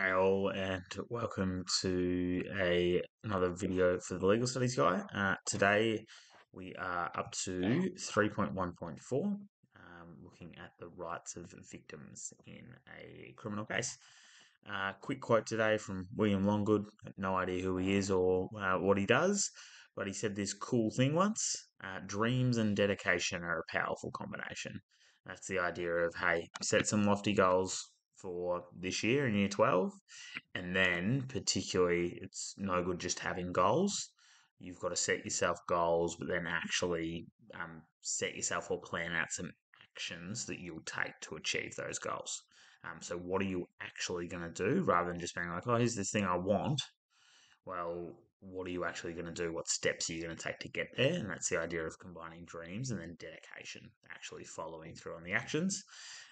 Hey all, and welcome to a another video for the Legal Studies Guy. Uh, today we are up to 3.1.4, um, looking at the rights of victims in a criminal case. Uh, quick quote today from William Longgood. No idea who he is or uh, what he does, but he said this cool thing once uh, dreams and dedication are a powerful combination. That's the idea of, hey, set some lofty goals, for this year in year 12. And then, particularly, it's no good just having goals. You've got to set yourself goals, but then actually um, set yourself or plan out some actions that you'll take to achieve those goals. Um, so, what are you actually going to do rather than just being like, oh, here's this thing I want? Well, what are you actually going to do? What steps are you going to take to get there? And that's the idea of combining dreams and then dedication, actually following through on the actions.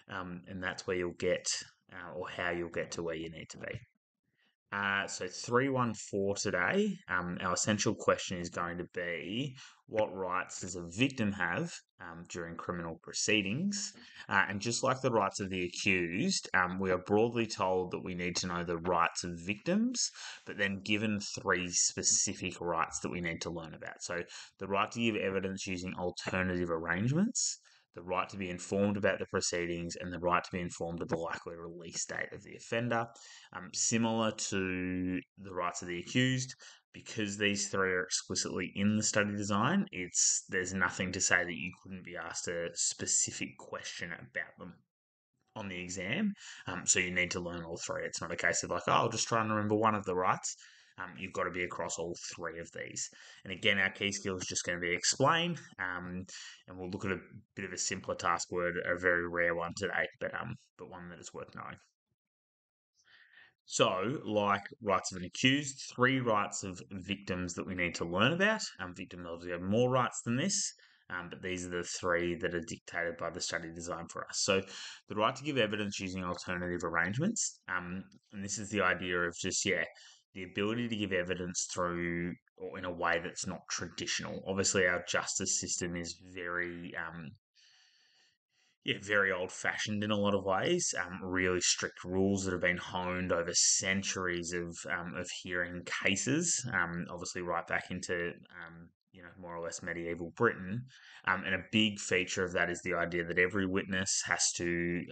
Um, and that's where you'll get uh, or how you'll get to where you need to be. Uh, so 314 today, um, our essential question is going to be what rights does a victim have um, during criminal proceedings? Uh, and just like the rights of the accused, um, we are broadly told that we need to know the rights of victims, but then given three specific rights that we need to learn about. So the right to give evidence using alternative arrangements, the right to be informed about the proceedings, and the right to be informed of the likely release date of the offender. Um, similar to the rights of the accused, because these three are explicitly in the study design, it's there's nothing to say that you couldn't be asked a specific question about them on the exam. Um, so you need to learn all three. It's not a case of like, oh, I'll just try and remember one of the rights um, you've got to be across all three of these. And again, our key skill is just going to be explain, um, and we'll look at a bit of a simpler task word, a very rare one today, but um, but one that is worth knowing. So, like rights of an accused, three rights of victims that we need to learn about. Um, victims obviously have more rights than this, um, but these are the three that are dictated by the study design for us. So, the right to give evidence using alternative arrangements, um, and this is the idea of just, yeah, the ability to give evidence through or in a way that's not traditional. Obviously, our justice system is very, um, yeah, very old fashioned in a lot of ways. Um, really strict rules that have been honed over centuries of um, of hearing cases. Um, obviously, right back into um, you know more or less medieval Britain. Um, and a big feature of that is the idea that every witness has to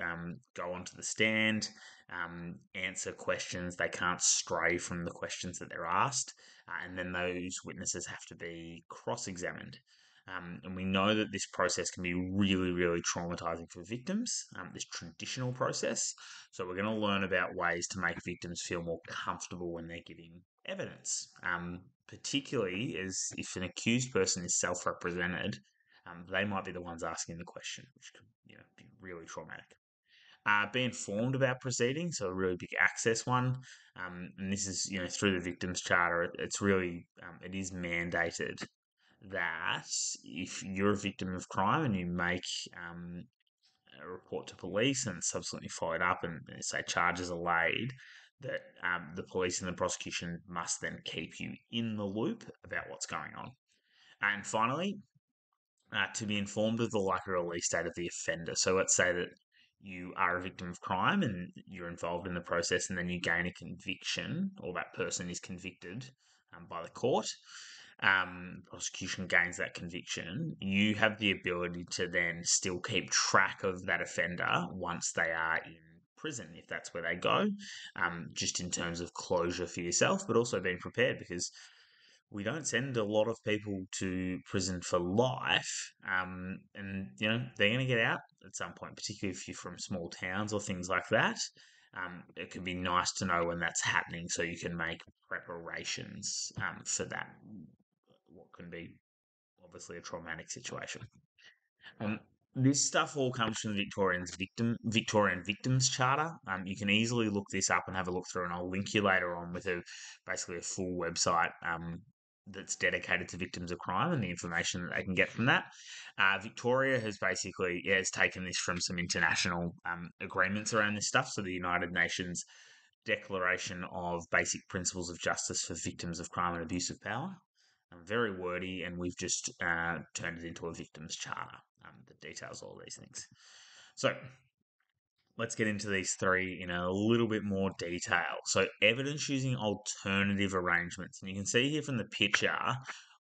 go onto the stand um, answer questions. They can't stray from the questions that they're asked. Uh, and then those witnesses have to be cross examined. Um, and we know that this process can be really, really traumatizing for victims, um, this traditional process. So, we're going to learn about ways to make victims feel more comfortable when they're giving evidence, um, particularly as if an accused person is self represented, um, they might be the ones asking the question, which could you know, be really traumatic uh, be informed about proceedings, so a really big access one. Um, and this is, you know, through the Victims Charter, it, it's really, um, it is mandated that if you're a victim of crime and you make um, a report to police and subsequently followed up and say charges are laid, that um, the police and the prosecution must then keep you in the loop about what's going on. And finally, uh, to be informed of the likely release date of the offender. So let's say that you are a victim of crime and you're involved in the process, and then you gain a conviction, or that person is convicted um, by the court. Um, prosecution gains that conviction, you have the ability to then still keep track of that offender once they are in prison, if that's where they go, um, just in terms of closure for yourself, but also being prepared because we don't send a lot of people to prison for life, um, and you know they're going to get out at some point, particularly if you're from small towns or things like that. Um, it can be nice to know when that's happening, so you can make preparations um, for that. What can be obviously a traumatic situation. Um, this stuff all comes from the Victorian's victim Victorian Victims Charter. Um, you can easily look this up and have a look through, and I'll link you later on with a basically a full website um, that's dedicated to victims of crime and the information that they can get from that. Uh, Victoria has basically yeah, has taken this from some international um, agreements around this stuff. So the United Nations Declaration of Basic Principles of Justice for Victims of Crime and Abuse of Power. Um, very wordy, and we've just uh, turned it into a victims charter um, that details all these things. So let's get into these three in a little bit more detail. So, evidence using alternative arrangements. And you can see here from the picture,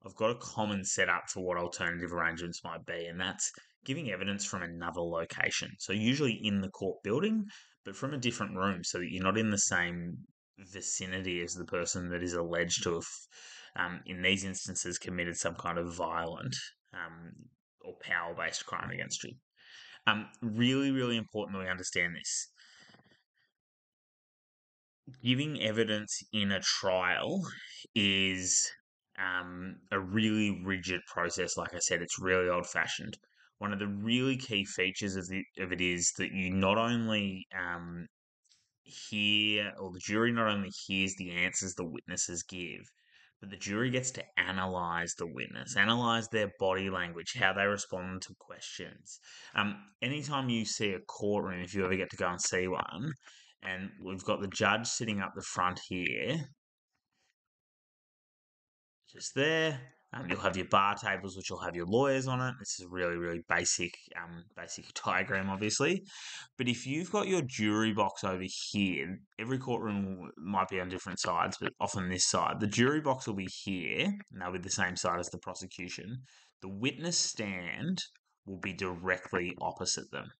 I've got a common setup for what alternative arrangements might be, and that's giving evidence from another location. So, usually in the court building, but from a different room so that you're not in the same vicinity as the person that is alleged to have, um, in these instances, committed some kind of violent um, or power based crime against you. Um, really, really important that we understand this. Giving evidence in a trial is um, a really rigid process. Like I said, it's really old fashioned. One of the really key features of, the, of it is that you not only um, hear, or the jury not only hears the answers the witnesses give, but the jury gets to analyze the witness, analyze their body language, how they respond to questions. Um, anytime you see a courtroom, if you ever get to go and see one, and we've got the judge sitting up the front here, just there. Um, you'll have your bar tables, which will have your lawyers on it. This is really, really basic, um, basic diagram, obviously. But if you've got your jury box over here, every courtroom might be on different sides, but often this side. The jury box will be here, and they'll be the same side as the prosecution. The witness stand will be directly opposite them.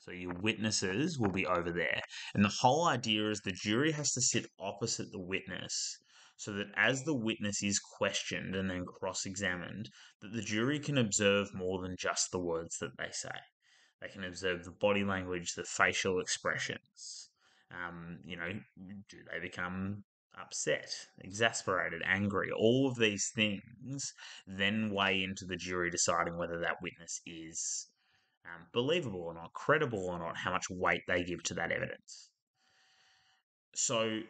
So your witnesses will be over there. And the whole idea is the jury has to sit opposite the witness so that as the witness is questioned and then cross-examined, that the jury can observe more than just the words that they say. They can observe the body language, the facial expressions. Um, you know, do they become upset, exasperated, angry? All of these things then weigh into the jury deciding whether that witness is um, believable or not, credible or not, how much weight they give to that evidence. So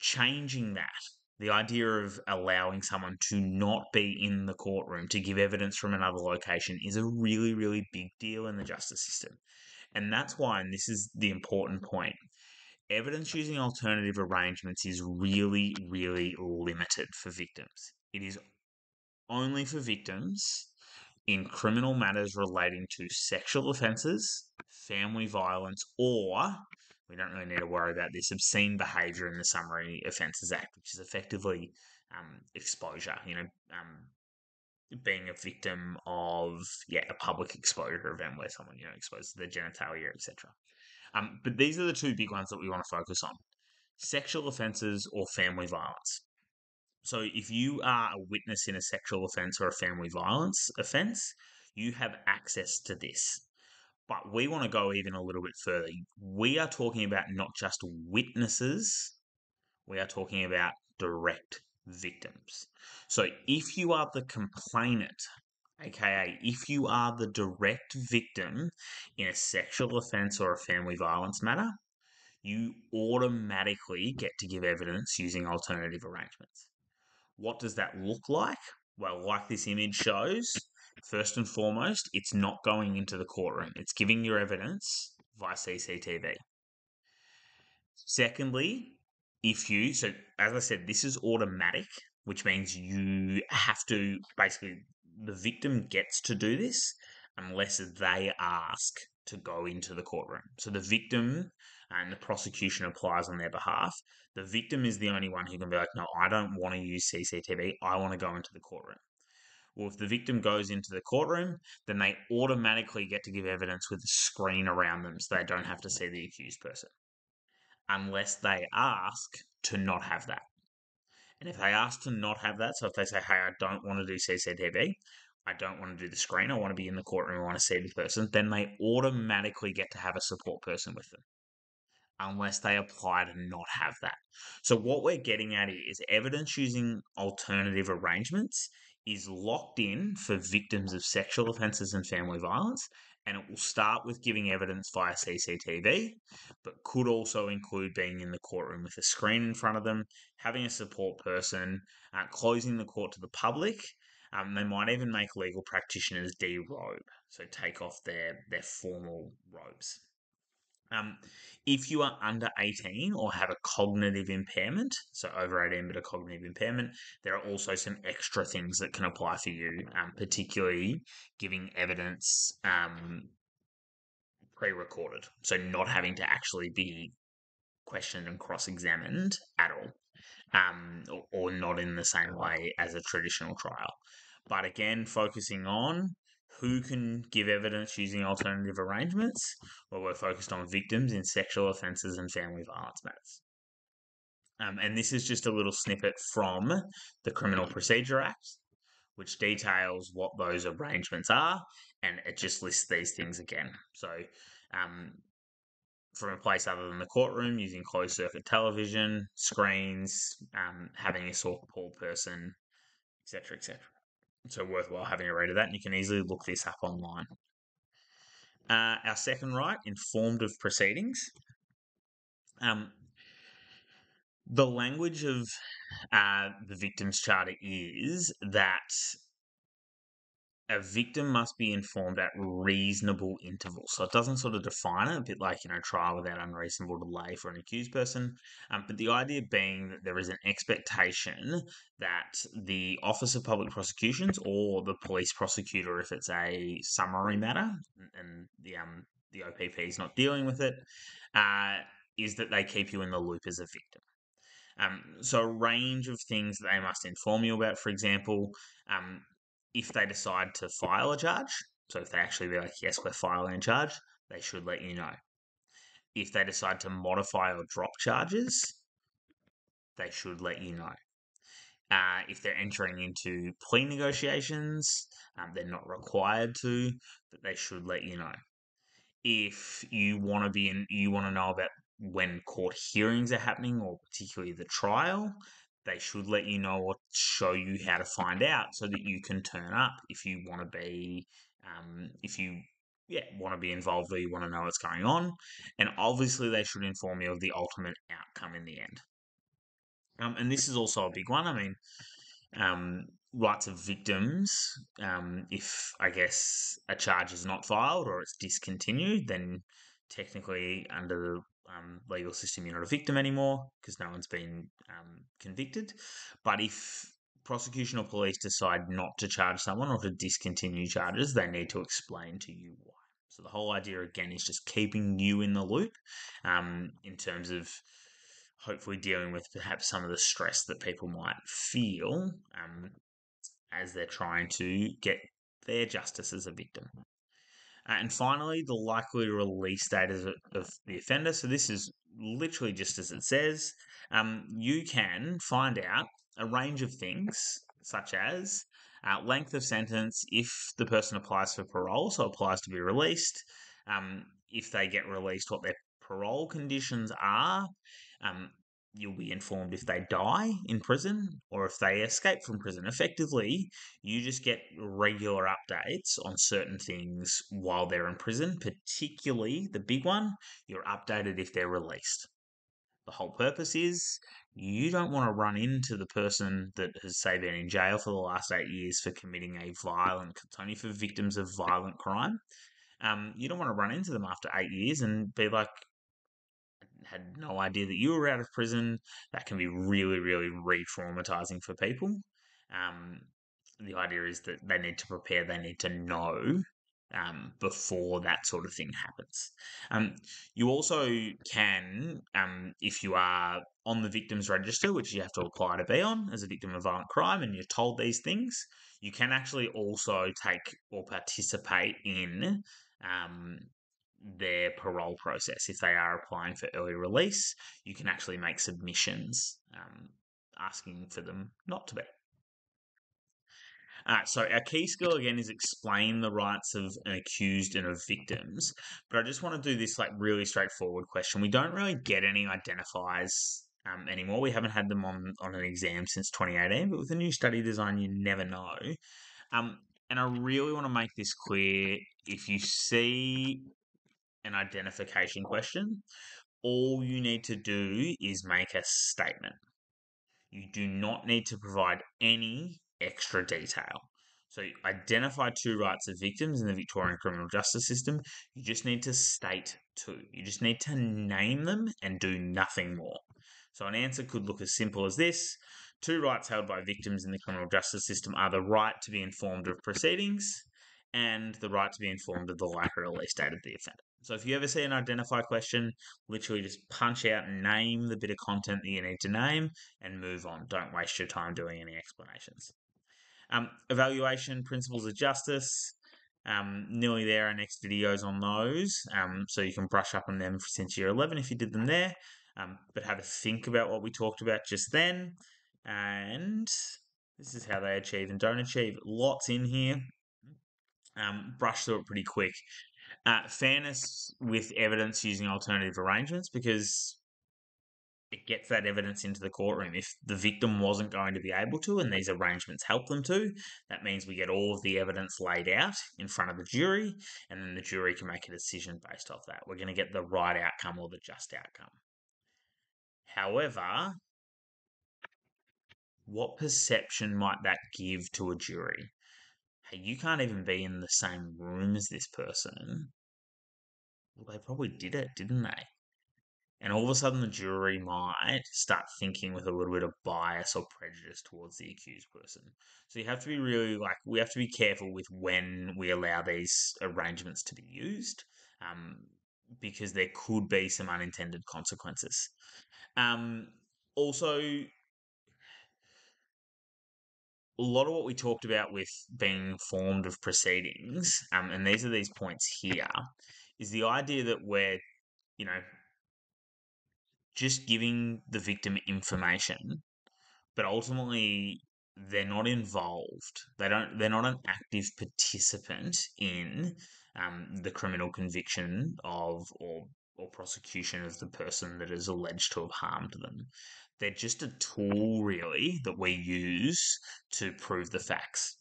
changing that, the idea of allowing someone to not be in the courtroom to give evidence from another location is a really, really big deal in the justice system. And that's why, and this is the important point, evidence using alternative arrangements is really, really limited for victims. It is only for victims in criminal matters relating to sexual offences, family violence, or we don't really need to worry about this obscene behaviour in the Summary Offences Act, which is effectively um, exposure. You know, um, being a victim of yeah a public exposure event where someone you know exposed to their genitalia, etc. Um, but these are the two big ones that we want to focus on: sexual offences or family violence. So, if you are a witness in a sexual offence or a family violence offence, you have access to this. But we want to go even a little bit further. We are talking about not just witnesses, we are talking about direct victims. So if you are the complainant, aka if you are the direct victim in a sexual offense or a family violence matter, you automatically get to give evidence using alternative arrangements. What does that look like? Well, like this image shows, First and foremost, it's not going into the courtroom. It's giving your evidence via CCTV. Secondly, if you, so as I said, this is automatic, which means you have to basically, the victim gets to do this unless they ask to go into the courtroom. So the victim and the prosecution applies on their behalf. The victim is the only one who can be like, no, I don't want to use CCTV. I want to go into the courtroom. Well, if the victim goes into the courtroom, then they automatically get to give evidence with a screen around them so they don't have to see the accused person. Unless they ask to not have that. And if they ask to not have that, so if they say, hey, I don't want to do CCTV, I don't want to do the screen, I want to be in the courtroom, I want to see the person, then they automatically get to have a support person with them unless they apply to not have that. So, what we're getting at is evidence using alternative arrangements is locked in for victims of sexual offences and family violence, and it will start with giving evidence via CCTV, but could also include being in the courtroom with a screen in front of them, having a support person, uh, closing the court to the public. Um, they might even make legal practitioners derobe, so take off their, their formal robes. Um, if you are under 18 or have a cognitive impairment, so over 18 but a cognitive impairment, there are also some extra things that can apply for you, um, particularly giving evidence um, pre-recorded, so not having to actually be questioned and cross-examined at all, um, or, or not in the same way as a traditional trial. But again, focusing on who can give evidence using alternative arrangements, well, we're focused on victims in sexual offences and family violence matters. Um, and this is just a little snippet from the Criminal Procedure Act, which details what those arrangements are, and it just lists these things again. So, um, from a place other than the courtroom, using closed circuit television, screens, um, having a sort of poor person, etc., etc. So, worthwhile having a read of that, and you can easily look this up online. Uh, our second right, informed of proceedings. Um, the language of uh, the victims charter is that a victim must be informed at reasonable intervals. So it doesn't sort of define it, a bit like, you know, trial without unreasonable delay for an accused person. Um, but the idea being that there is an expectation that the Office of Public Prosecutions or the police prosecutor, if it's a summary matter and the, um, the OPP is not dealing with it, uh, is that they keep you in the loop as a victim. Um, so a range of things that they must inform you about. For example, um, if they decide to file a charge, so if they actually be like, yes, we're filing a charge, they should let you know. If they decide to modify or drop charges, they should let you know. Uh, if they're entering into plea negotiations, um, they're not required to, but they should let you know. If you want to be in, you want to know about when court hearings are happening, or particularly the trial, they should let you know or show you how to find out so that you can turn up if you want to be, um, if you yeah want to be involved or you want to know what's going on. And obviously, they should inform you of the ultimate outcome in the end. Um, and this is also a big one. I mean, um, rights of victims. Um, if I guess a charge is not filed or it's discontinued, then technically under the um, legal system, you're not a victim anymore because no one's been um, convicted. But if prosecution or police decide not to charge someone or to discontinue charges, they need to explain to you why. So the whole idea again is just keeping you in the loop um, in terms of hopefully dealing with perhaps some of the stress that people might feel um, as they're trying to get their justice as a victim. Uh, and finally, the likely release date of, of the offender. So this is literally just as it says. Um, you can find out a range of things, such as uh, length of sentence if the person applies for parole, so applies to be released. Um, if they get released, what their parole conditions are. Um, you'll be informed if they die in prison or if they escape from prison. Effectively, you just get regular updates on certain things while they're in prison, particularly the big one, you're updated if they're released. The whole purpose is you don't want to run into the person that has, say, been in jail for the last eight years for committing a violent, it's only for victims of violent crime. Um, you don't want to run into them after eight years and be like, had no idea that you were out of prison. That can be really, really re traumatizing for people. Um, the idea is that they need to prepare, they need to know um, before that sort of thing happens. Um, you also can, um, if you are on the victims register, which you have to apply to be on as a victim of violent crime, and you're told these things, you can actually also take or participate in um, their parole process. If they are applying for early release, you can actually make submissions um, asking for them not to be. Uh, so our key skill again is explain the rights of an accused and of victims. But I just want to do this like really straightforward question. We don't really get any identifiers um, anymore. We haven't had them on on an exam since 2018. But with a new study design, you never know. Um, and I really want to make this clear. If you see an identification question, all you need to do is make a statement. You do not need to provide any extra detail. So identify two rights of victims in the Victorian criminal justice system. You just need to state two. You just need to name them and do nothing more. So an answer could look as simple as this. Two rights held by victims in the criminal justice system are the right to be informed of proceedings and the right to be informed of the likely release date of the offender. So if you ever see an identify question, literally just punch out and name the bit of content that you need to name and move on. Don't waste your time doing any explanations. Um, evaluation principles of justice. Um, nearly there. Our next videos on those, um, so you can brush up on them since year eleven if you did them there. Um, but have a think about what we talked about just then, and this is how they achieve and don't achieve. Lots in here. Um, brush through it pretty quick. Uh, fairness with evidence using alternative arrangements because it gets that evidence into the courtroom. If the victim wasn't going to be able to, and these arrangements help them to, that means we get all of the evidence laid out in front of the jury, and then the jury can make a decision based off that. We're going to get the right outcome or the just outcome. However, what perception might that give to a jury? Hey, you can't even be in the same room as this person. Well, they probably did it, didn't they? And all of a sudden, the jury might start thinking with a little bit of bias or prejudice towards the accused person. So you have to be really like, we have to be careful with when we allow these arrangements to be used um, because there could be some unintended consequences. Um, also, a lot of what we talked about with being formed of proceedings, um, and these are these points here, is the idea that we're, you know, just giving the victim information, but ultimately they're not involved. They don't. They're not an active participant in um, the criminal conviction of or or prosecution of the person that is alleged to have harmed them. They're just a tool, really, that we use to prove the facts.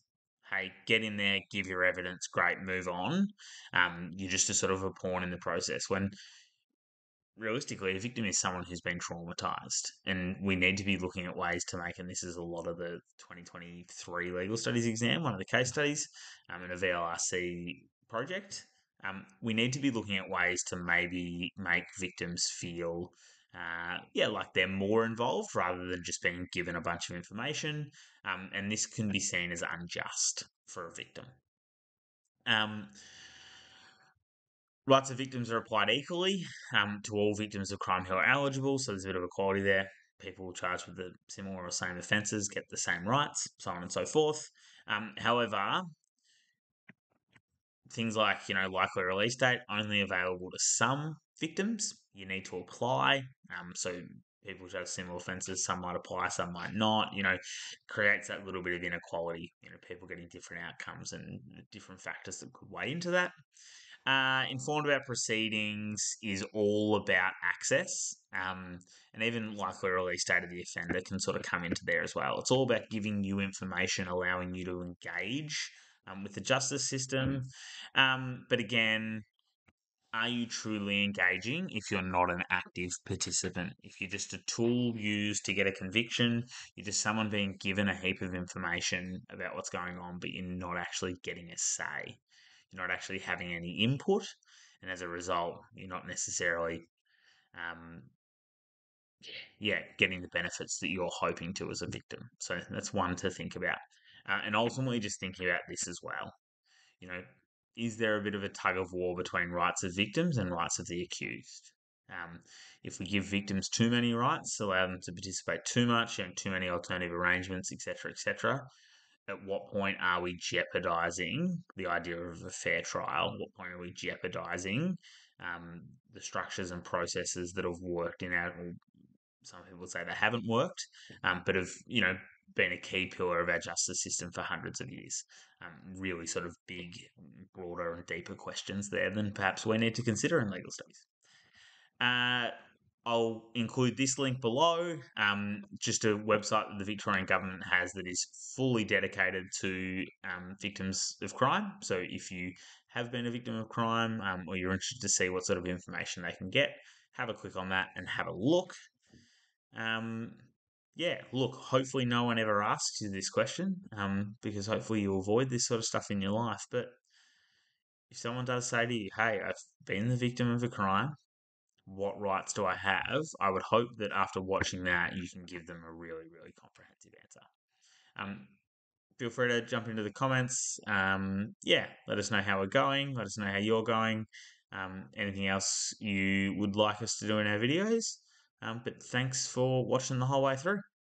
Hey, get in there, give your evidence, great, move on. Um, you're just a sort of a pawn in the process. When realistically, a victim is someone who's been traumatized, and we need to be looking at ways to make. And this is a lot of the 2023 legal studies exam, one of the case studies, um, in a VLRC project. Um, we need to be looking at ways to maybe make victims feel, uh, yeah, like they're more involved rather than just being given a bunch of information. Um, and this can be seen as unjust for a victim. Um, Rights of victims are applied equally um, to all victims of crime who are eligible, so there's a bit of equality there. People charged with the similar or same offences get the same rights, so on and so forth. Um, however, things like you know likely release date only available to some victims. You need to apply. Um, so people who have similar offences, some might apply, some might not. You know, creates that little bit of inequality. You know, people getting different outcomes and different factors that could weigh into that. Uh, informed about proceedings is all about access. Um, and even likely release date of the offender can sort of come into there as well. It's all about giving you information, allowing you to engage um, with the justice system. Um, but again, are you truly engaging if you're not an active participant? If you're just a tool used to get a conviction, you're just someone being given a heap of information about what's going on, but you're not actually getting a say you're not actually having any input, and as a result, you're not necessarily, um, yeah, getting the benefits that you're hoping to as a victim. So that's one to think about, uh, and ultimately just thinking about this as well. You know, is there a bit of a tug of war between rights of victims and rights of the accused? Um, if we give victims too many rights, allow them to participate too much and too many alternative arrangements, etc., etc., at what point are we jeopardizing the idea of a fair trial? At what point are we jeopardizing um, the structures and processes that have worked in our? Some people say they haven't worked, um, but have you know been a key pillar of our justice system for hundreds of years. Um, really, sort of big, broader, and deeper questions there than perhaps we need to consider in legal studies. Uh, I'll include this link below, um, just a website that the Victorian government has that is fully dedicated to um, victims of crime. So if you have been a victim of crime um, or you're interested to see what sort of information they can get, have a click on that and have a look. Um, yeah, look, hopefully no one ever asks you this question um, because hopefully you avoid this sort of stuff in your life. But if someone does say to you, hey, I've been the victim of a crime, what rights do I have? I would hope that after watching that, you can give them a really, really comprehensive answer. Um, feel free to jump into the comments. Um, yeah, let us know how we're going. Let us know how you're going. um, anything else you would like us to do in our videos. Um, but thanks for watching the whole way through.